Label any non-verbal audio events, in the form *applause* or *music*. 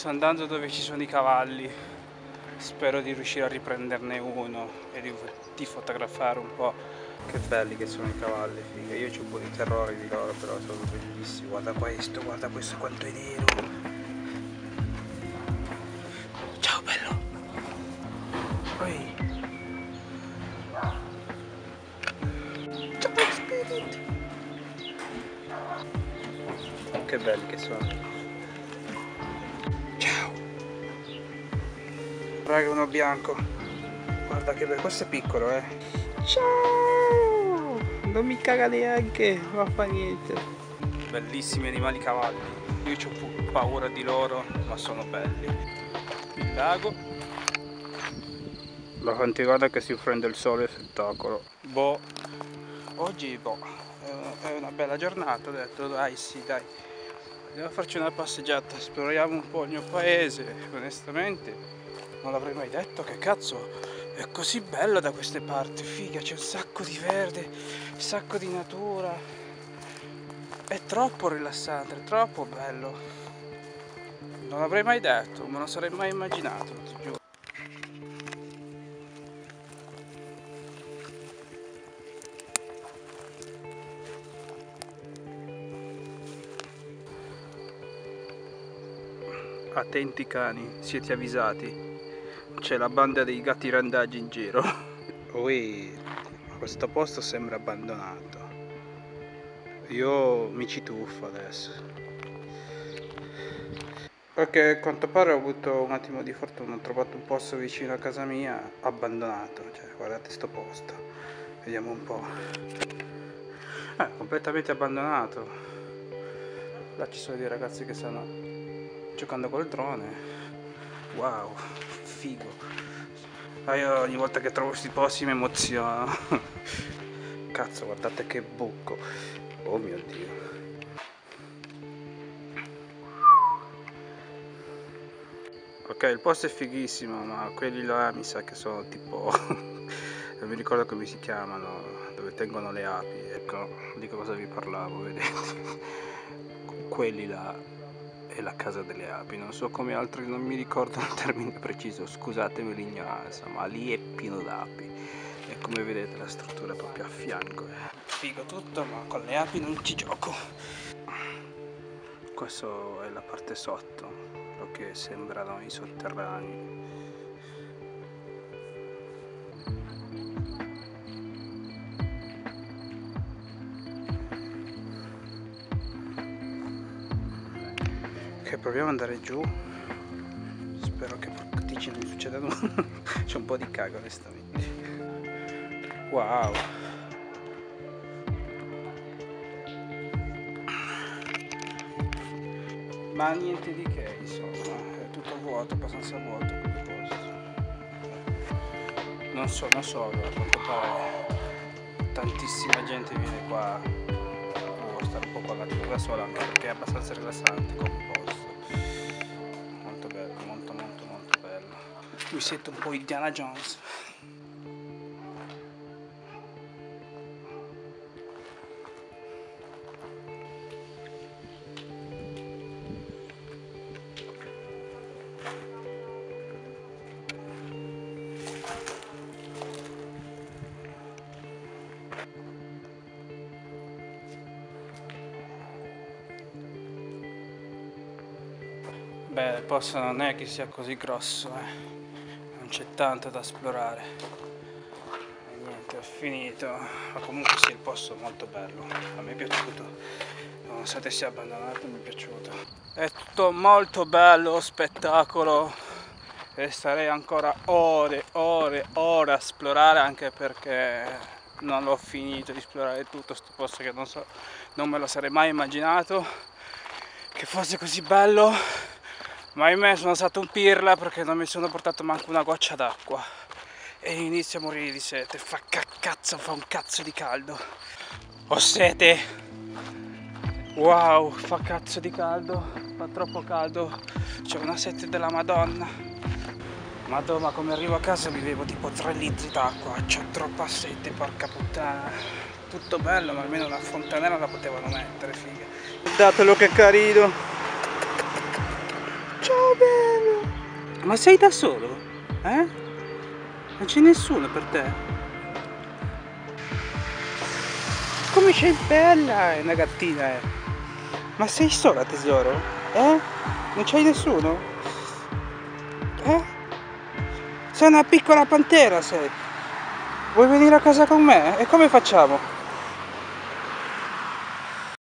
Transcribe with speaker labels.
Speaker 1: sto andando dove ci sono i cavalli. Spero di riuscire a riprenderne uno e di, di fotografare un po'. Che belli che sono i cavalli, figa. Io ho un po' di terrore di loro, però sono bellissimi. Guarda questo, guarda questo quanto è nero. Ciao bello. Oi. Ciao Spirit. Che belli che sono. Raga, uno bianco. Guarda che bello. Questo è piccolo, eh. Ciao. Non mi caga neanche, ma fa niente. Bellissimi animali cavalli. Io ho paura di loro, ma sono belli. Il lago. La canticata che si prende il sole è spettacolo. Boh. Oggi, boh, è una bella giornata, ho detto dai sì dai andiamo a farci una passeggiata esploriamo un po' il mio paese onestamente non l'avrei mai detto che cazzo è così bello da queste parti. Figa c'è un sacco di verde un sacco di natura. È troppo rilassante è troppo bello. Non l'avrei mai detto me lo sarei mai immaginato ti giuro. Attenti cani, siete avvisati. C'è la banda dei gatti randaggi in giro. *laughs* Ui, questo posto sembra abbandonato. Io mi ci tuffo adesso. Perché a quanto pare ho avuto un attimo di fortuna, ho trovato un posto vicino a casa mia abbandonato. Cioè, guardate sto posto. Vediamo un po'. Eh, completamente abbandonato. Là ci sono dei ragazzi che stanno giocando col drone wow figo. Ah, io ogni volta che trovo questi posti mi emoziono. *laughs* Cazzo guardate che buco. Oh mio dio. Ok il posto è fighissimo ma quelli là mi sa che sono tipo *laughs* non mi ricordo come si chiamano dove tengono le api ecco di cosa vi parlavo vedete? *laughs* Quelli là è la casa delle api, non so come altri, non mi ricordo il termine preciso, scusatemi l'ignoranza, ma lì è pieno d'api e come vedete la struttura è proprio a fianco, eh. figo tutto, ma con le api non ci gioco. Questa è la parte sotto, quello che sembrano i sotterranei. Ok, proviamo ad andare giù. Spero che porcatici non succeda nulla. *laughs* C'è un po' di cago onestamente. Wow. Ma niente di che, insomma, è tutto vuoto, abbastanza vuoto. Non so, non so, a quanto pare tantissima gente viene qua a stare un po' con la sola anche perché è abbastanza rilassante come mi sento un po' Indiana Jones. Beh, il posto non è che sia così grosso, eh c'è tanto da esplorare. E niente ho finito. Ma comunque sì il posto è molto bello. A me è piaciuto. Nonostante sia abbandonato mi è piaciuto. È tutto molto bello spettacolo. E starei ancora ore ore ore a esplorare anche perché non l'ho finito di esplorare tutto questo posto che non so non me lo sarei mai immaginato che fosse così bello ma ahimè sono stato un pirla perché non mi sono portato manco una goccia d'acqua. E inizio a morire di sete. Fa cazzo fa un cazzo di caldo. Ho sete. Wow fa cazzo di caldo. Fa troppo caldo. C'è una sete della madonna. Madonna come arrivo a casa mi bevo tipo 3 litri d'acqua. C'ho troppa sete porca puttana. Tutto bello ma almeno una fontanella la potevano mettere figa. Guardatelo che carino Ciao, Ma sei da solo? Eh? Non c'è nessuno per te? Come sei bella, è una gattina, eh. Ma sei sola, tesoro? Eh? Non c'hai nessuno? Eh? Sei una piccola pantera, sei. Vuoi venire a casa con me? E come facciamo?